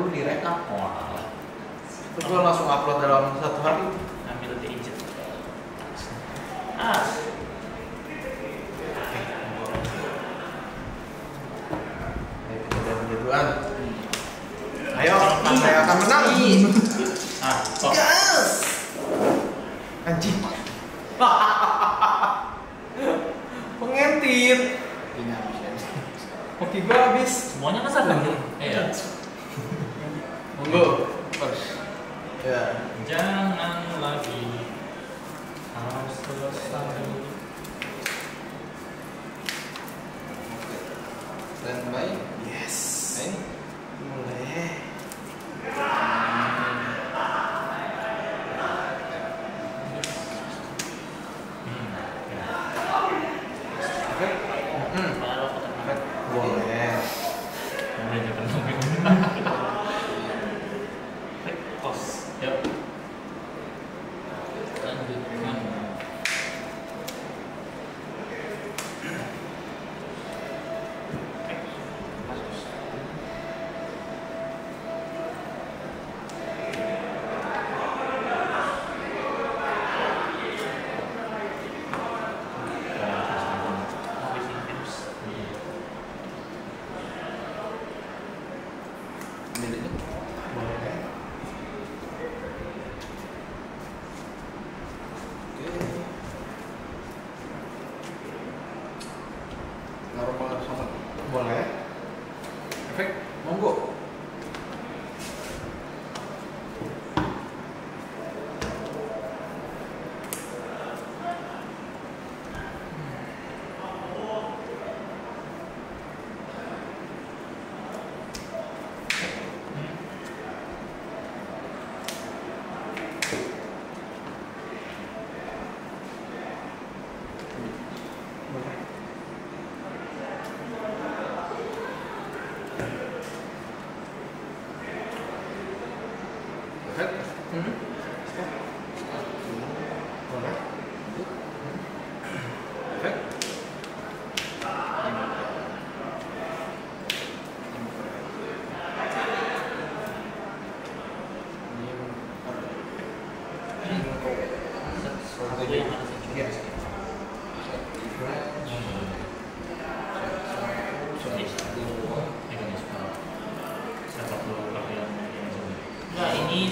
30 direkap Wah, terus gue langsung upload dalam satu hari ambil gadget. Ah, Ayo duluan ayo saya akan menang ah, kok Yes! Anjing. Pengentit. Ini habis. Hoki gua habis. semuanya kan sadar gitu? Iya. Monggo. Ya. Jangan lagi harus selesai. Standby. Yes. Main. Mulai. Hmm. Hmm. Boleh. Jangan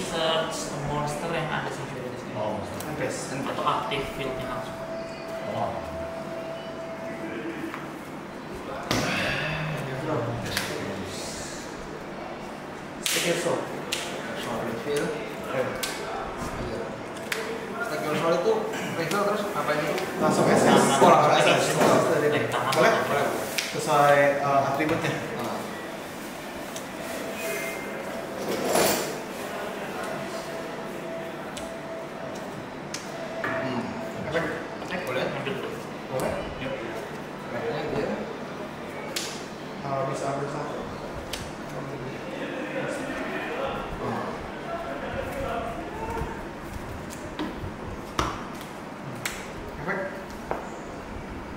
search monster yang ada sensor di sini. Oh, Empes. Atau aktif fieldnya langsung. Oh. Sticker itu terus apa? Langsung SS. Langsung SS. Boleh? Boleh. Sesuai atributnya. Nah. Hmm. Efek. Eh, Boleh. Ambil dulu. Boleh? Yuk. Kayaknya dia Uh, bisa ambil satu. oh. Efek.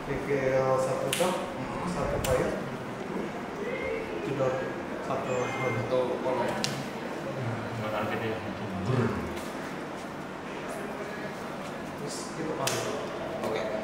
Reveal satu jam, satu fire. Tidur satu atau kolom. Buat ya. Terus itu paling. Oke. Wah.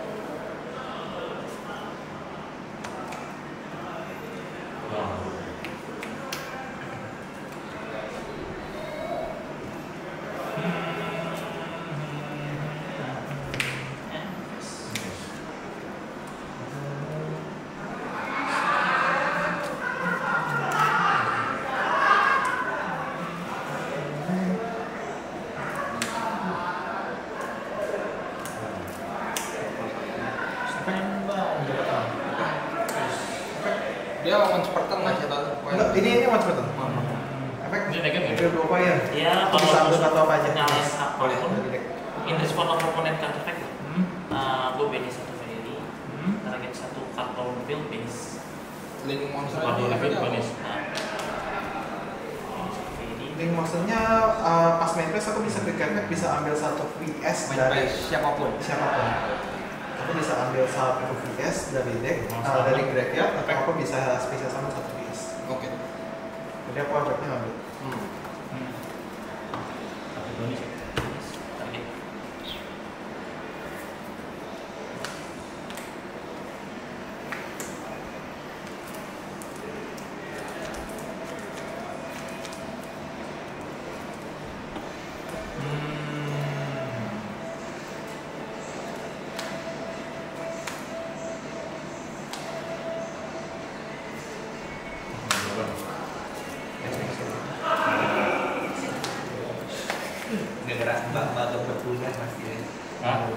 target satu cut film field finish link monster cut down field finish nah. monsternya uh, pas main phase aku bisa quick attack bisa ambil satu VS main dari siapa pun. siapa pun. Aku bisa ambil satu VS dari deck dari uh, dari graveyard atau aku bisa spesial sama satu VS oke. Okay. jadi aku ambilnya ambil Huh?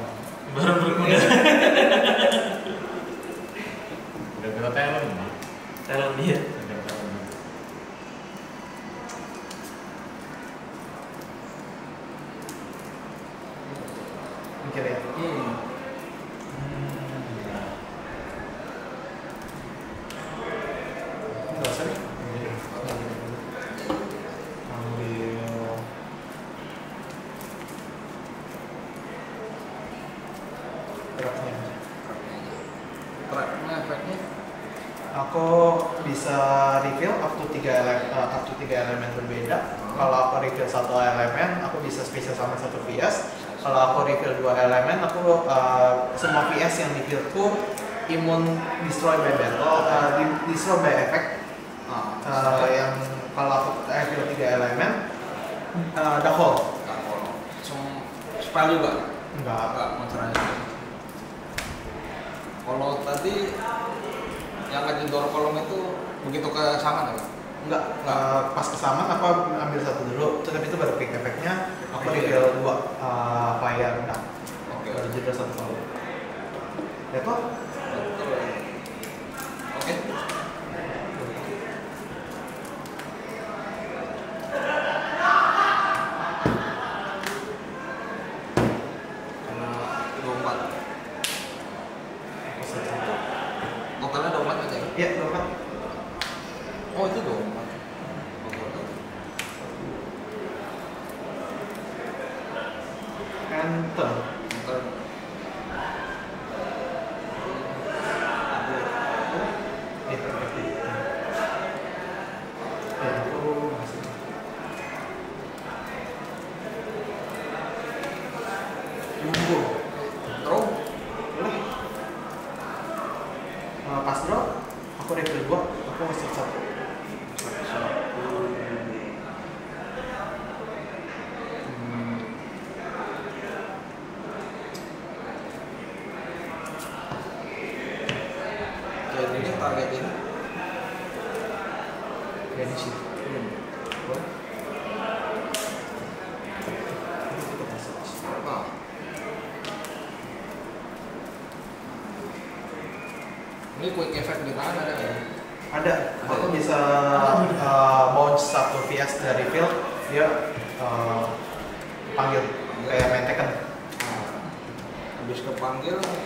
elemen uh, eh, the hole. Spell juga? Enggak. Enggak, monsternya. Kalau tadi yang ke door Kolom itu begitu ke Saman ya? Enggak, uh, pas ke Saman apa ambil satu dulu, terus itu baru pick efeknya aku reveal dua eh, uh, fire enggak Oke. Okay. Jendor satu kolom. Ya kok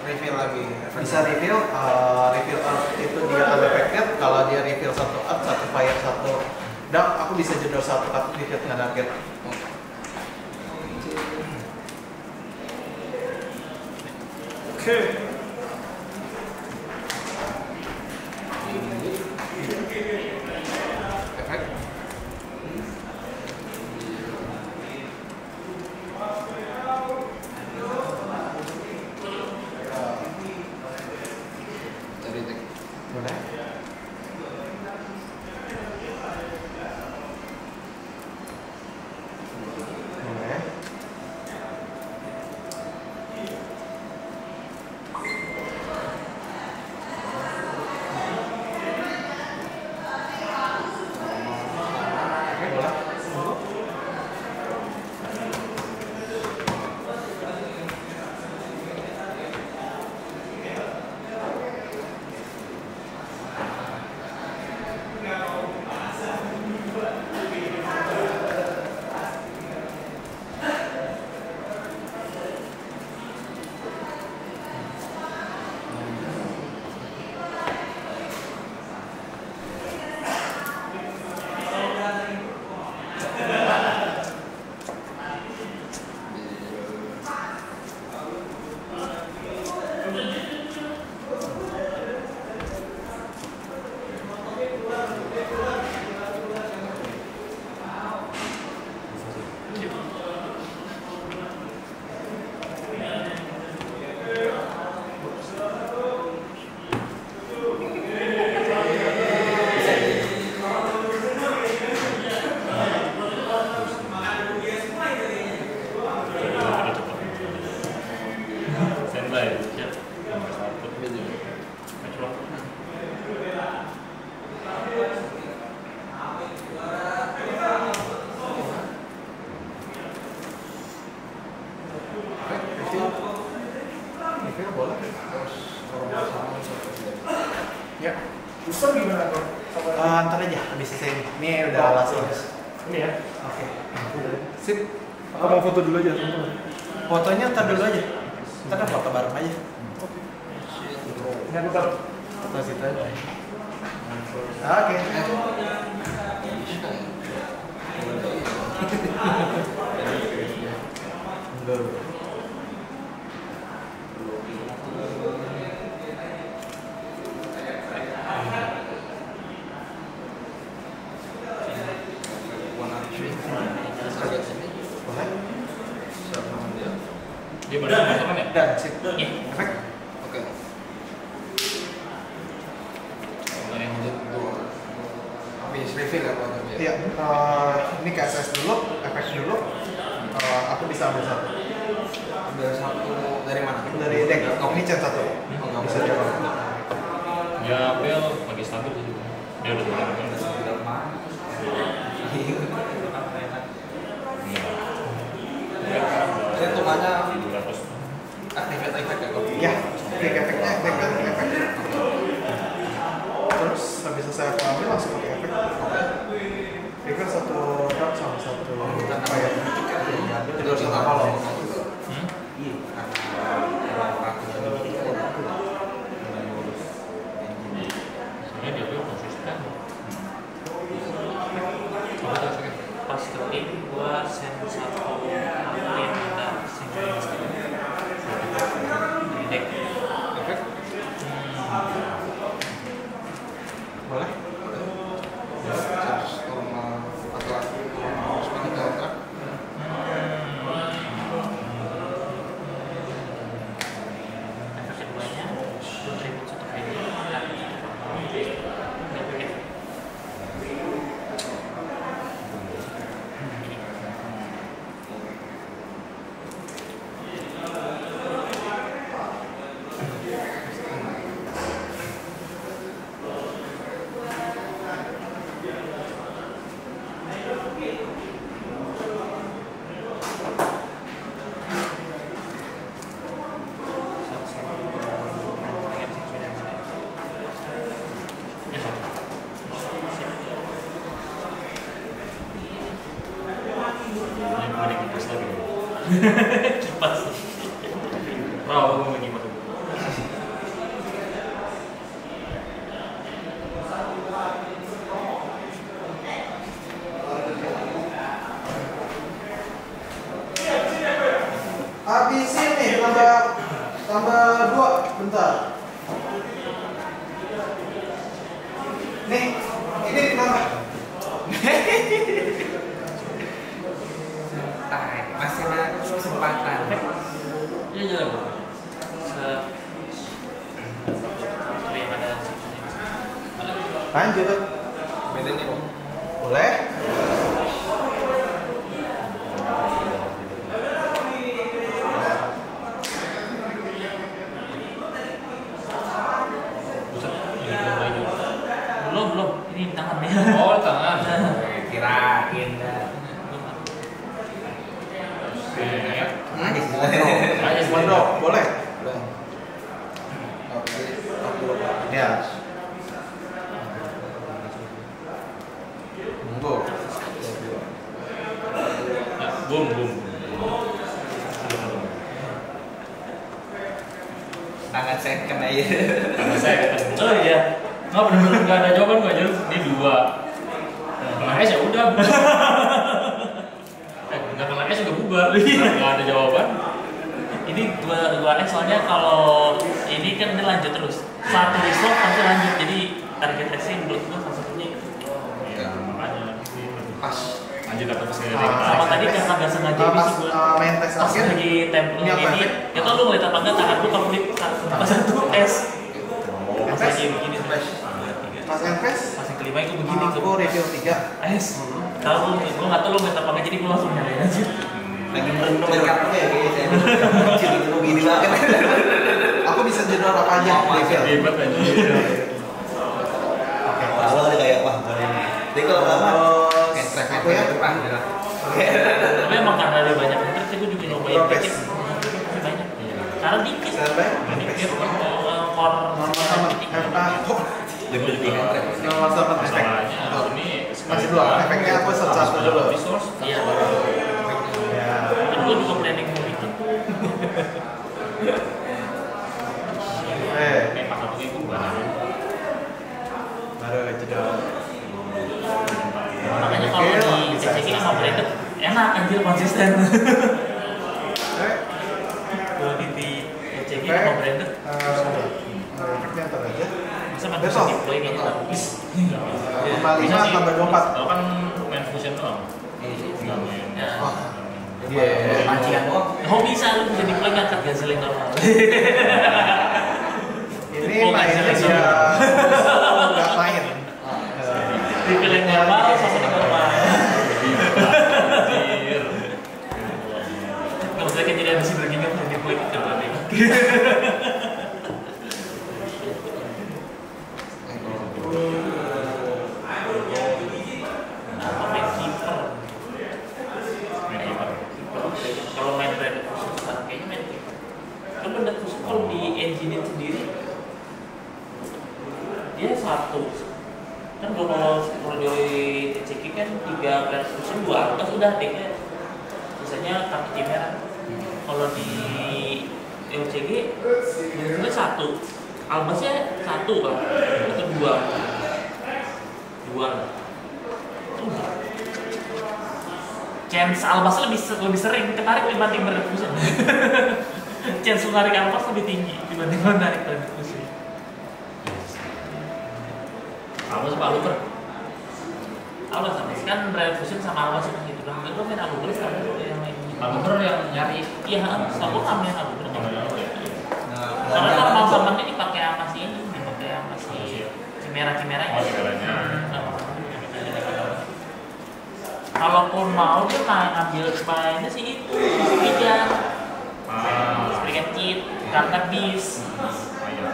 review lagi efektif. bisa review uh, review earth itu dia agak efektif kalau dia review satu earth satu fire satu dark aku bisa jedor satu kartu tiket dengan target oke okay. Baru teman ya? Sip. Iya. Efek. Oke. Kalau yang Habis refill ya Pak? Iya. eh, ini dulu, efek dulu. Ờ, Thank you. Nih Pak Boleh? belum belum ini tangan ya. Oh, tangan. Kirain dah. Aja boleh? Boleh. Oke, aku lupa. Ya. Monggo. Ya, Bum bum. Aja. Karena saya oh iya, nggak benar-benar nggak ada jawaban gue aja. Ini dua. Kena S ya udah. eh, nggak kena S juga bubar. Nggak ada jawaban. Ini dua dua S soalnya kalau ini kan dia lanjut terus. Satu resolve pasti lanjut. Jadi target S nya menurut gue salah satunya itu. Ya. Makanya Pas. Lanjut atau pas Ah, Sama tadi karena nggak sengaja ini pas sih gue. uh, main tes Pas akhir, lagi tempel Ini apa ini, ya kan lu ngeliat apa enggak tangan lu keplit pas satu S. Pas Tes? lagi begini Tes. pas NPS, pas yang kelima itu begini aku tuh. review 3 es tahu gue nggak tahu lo ngeliat apa nggak jadi gue langsung nyalain aja. Lagi merenung dari kartunya ya kayaknya. Kecil gitu begini banget. Aku bisa jadwal apa aja aja Oke, Awal dia kayak wah boleh nih. Tapi kalau lama aku ya? depan. tapi emang karena ada banyak interest gue juga nyobain dikit. Banyak karena dikit. Standby, dikit kalau core Nomor sama, dikit eh, ah, oh, lebih lebih Track. nomor sama efek masalahnya ini Masih dua. Efeknya aku search satu dulu. Resource. Iya. Gue juga से लेकर udah deknya sisanya kaki merah. Kalau di LCG itu satu. Albasnya satu kan atau dua? Dua. Udah. Chance albas lebih lebih sering ketarik dibanding khusus chance menarik albas lebih tinggi dibanding menarik brand khusus Apa? Luper? albas albas kan fusion sama albas itu kan lu main albas kan yang main yang nyari. iya aku nggak main tahu ya. Karena normal sama ini dipakai sama si ini, dipakai sama si kamera kamera Oh, kameranya. Kalaupun mau dia main ambil mainnya sih itu, speedgun, Ah. speedgun kit, karena bis. Oh, iya.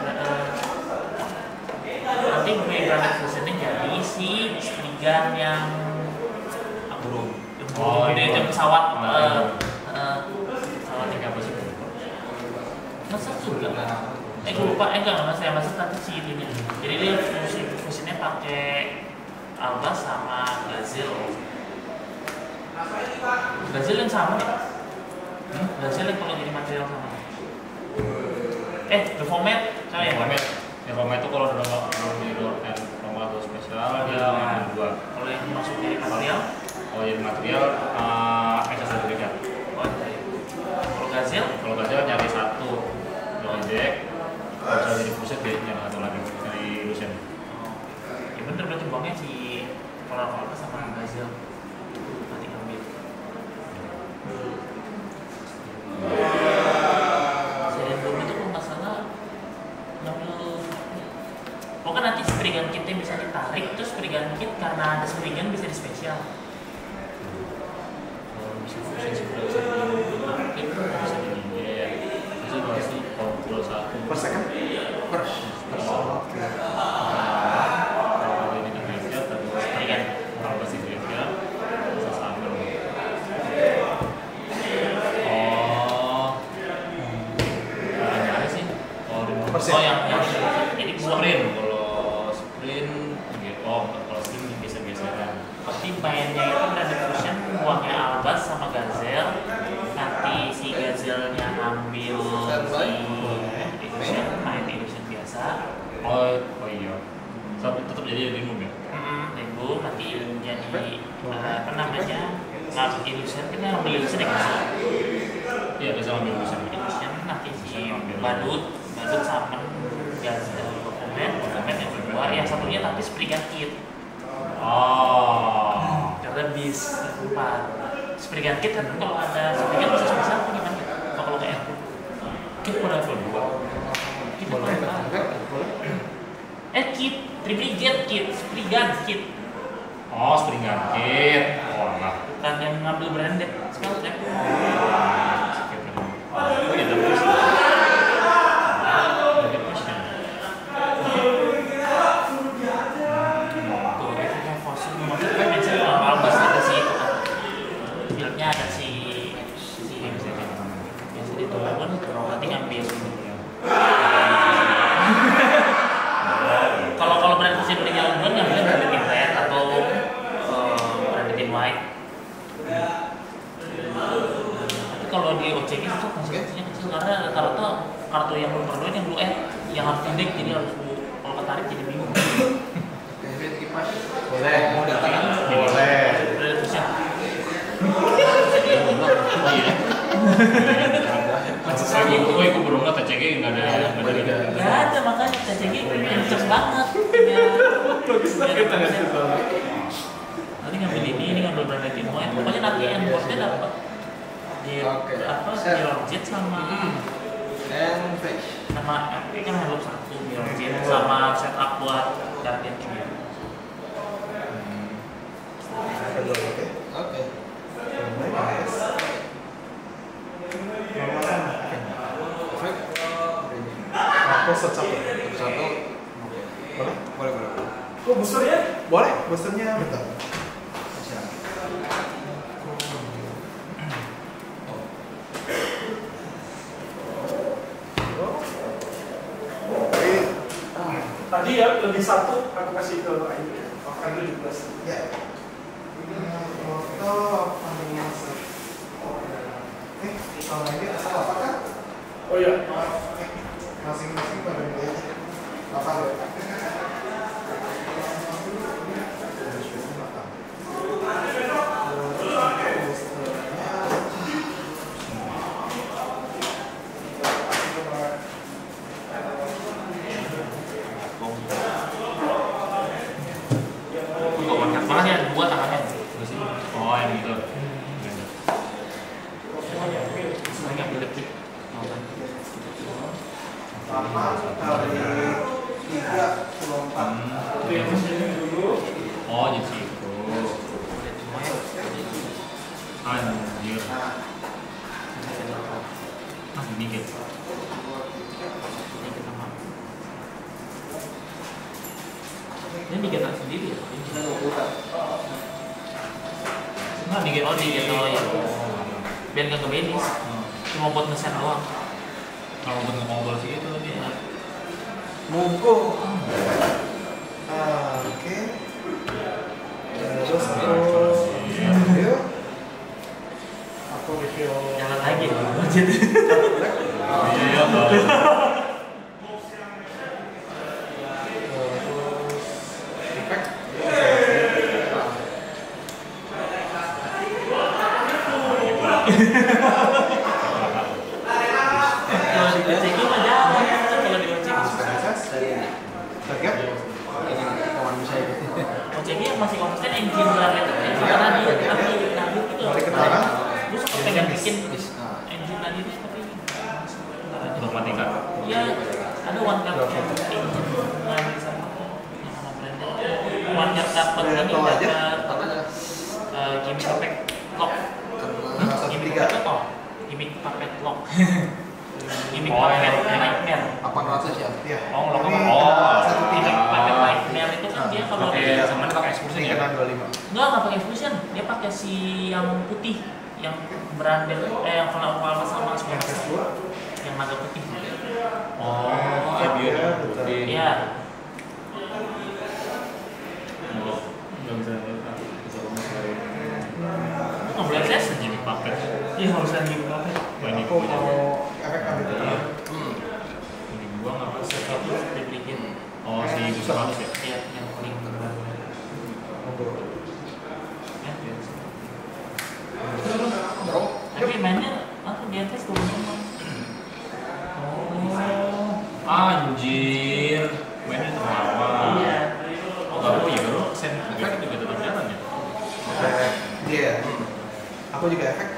Nanti gue granat fusionnya jadi si Burung. yang Oh, gede itu. itu pesawat, Oh, eh, iya. eh, pesawat Ini apa sih? masa juga eh gue lupa eh enggak enggak saya maksud nanti si itunya jadi dia fusi fusinya pakai albas sama gazil gazil yang sama nih hmm? gazil yang kalau jadi material sama eh the format Yang ya format. Yang format itu kalau udah kalau di luar eh, lomba atau spesial dia dua. kalau yang masuk dari material Kalau jadi material, eh accessory beda. oh iya. kalau gazil Kalau salah nyari satu Jack. Kalau jadi fusion dia nyari satu lagi dari Lucian. oh. ya bener berarti buangnya si polar albas sama gazil nanti ngambil kalau ngambil Pokoknya nanti springan kitnya bisa ditarik terus springan kit karena ada springan bisa di spesial Kalau bisa fusion sih udah bisa di namanya ngambil illusion kan yang ngambil illusion ya gazel iya bisa ngambil musim illusion nanti si badut badut sama gazel dokumen dokumen yang kedua yang satunya tapi springan kit oh. Karena bis empat springan kit kan kalau ada springan bisa Adams. booster satu. Iya, iya, iya, satu. Boleh? Boleh, boleh. Kok boosternya? Boleh, boosternya betul Tadi ya lebih satu aku kasih ke Ayu, makan 17. いやだ。sama dia pakai Expulsion ya? Kan 25. Enggak, enggak pakai Expulsion. Dia pakai si yang putih yang berandel eh yang kena kalau sama semua yang mata putih. Oh, Abio iya. putih. Iya. iya. Oh, enggak bisa lihat. Bisa Iya, harus lagi sendiri pakai. Banyak punya. Efek kan itu. Hmm. Ini gua nggak bisa satu dibikin. Oh, si Gustav ya? Iya mainnya aku anjir. Ya juga tetap ya? Iya. Aku juga efek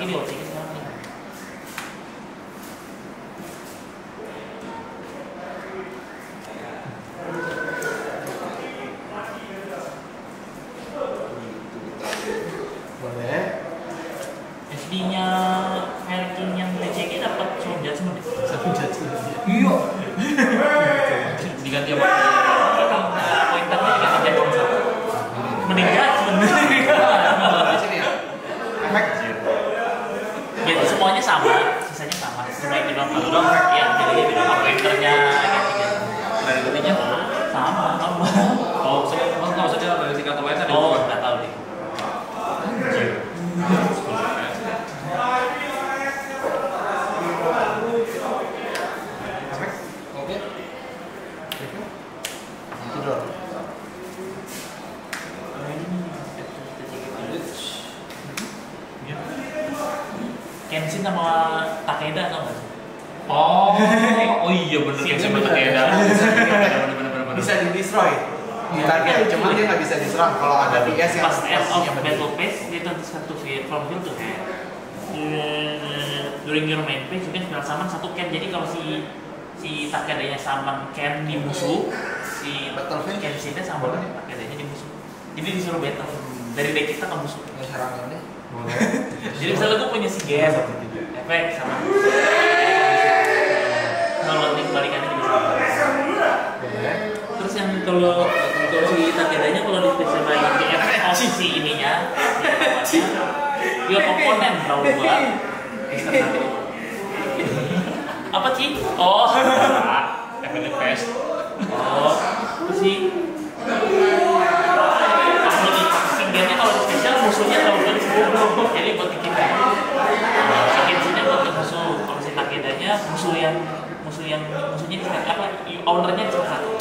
一米五 Kenshin sama Takeda tau nggak sih? Oh, oh iya bener kayak ini seperti bisa. ada. Bener bener bener bener. Bisa di destroy. Di target, cuma dia nggak bisa diserang kalau ada PS yang Pas end of battle phase, dia tentu satu field from field to hand. Eh, During your main phase, you can spell summon satu can. Jadi kalau si si Takedanya summon can di musuh, si Battle phase? Kenshinnya summon Takedanya di musuh. Jadi disuruh battle dari deck kita ke musuh. Boleh. Jadi misalnya gue punya si Gen, Efek sama nolong kebalikannya juga sama. Boleh. Terus yang kalau kalau si Takedanya kalau di efek off si ininya, dia komponen dua. external. Apa sih? Oh, FPS. oh, terus si kalau di kalau di special musuhnya dua di sepuluh. Jadi buat kita. Si Genshinnya buat ke musuh. Kalau Takedanya musuh yang musuh yang musuhnya di apa? Ownernya di satu.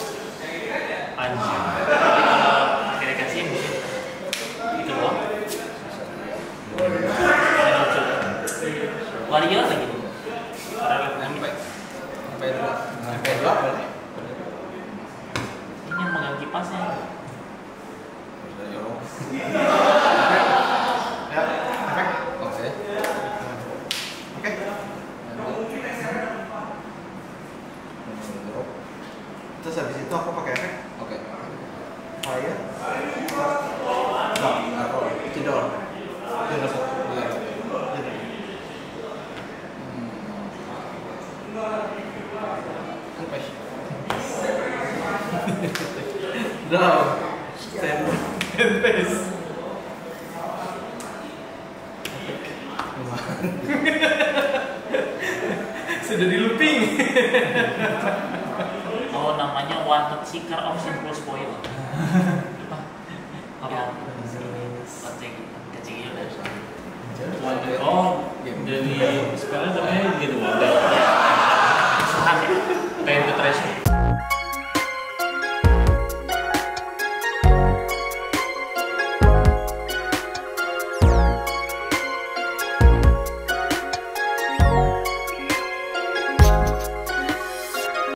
Anjir. Jadi kalau akhirnya kasih mungkin gitu loh. Warrior lagi. Ini yang megang kipasnya. Udah jorok. Ya. Efek. Oke. Oke. Lanjut. Jorok. Terus habis itu aku pakai efek Oke. fire. Nah, aku tidur. Tidur satu. Iya. Down. Stand. Face. Sudah di looping. Wanted Seeker of Simple Spoil. Apa? Kecil kecil udah. Oh, dari spellnya namanya gitu. Suhan ya. Pengen ke.